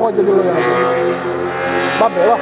我家里人，把别了。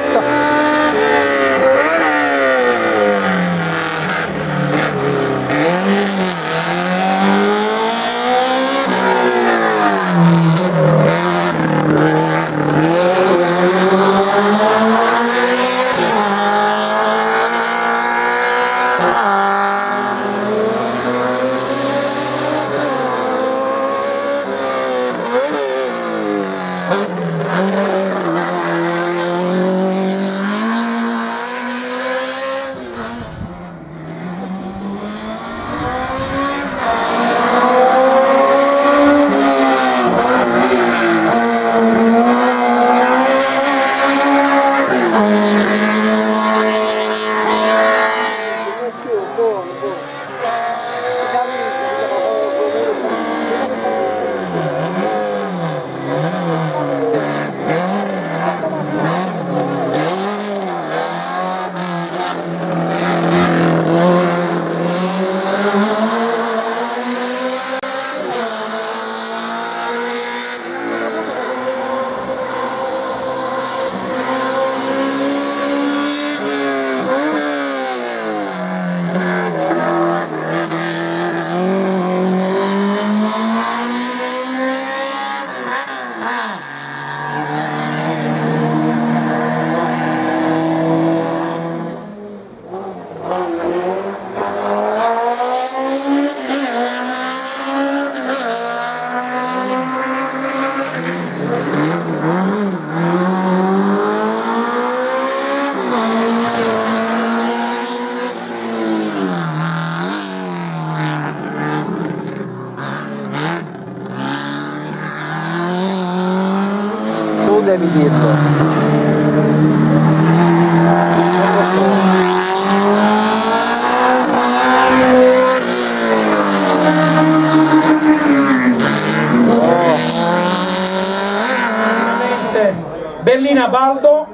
Devi dirlo. Bellina Baldo,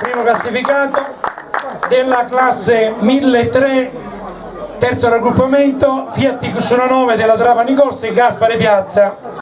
primo classificato della classe 1003, terzo raggruppamento, Fiat X19 della Trapani Corse, Gaspare Piazza.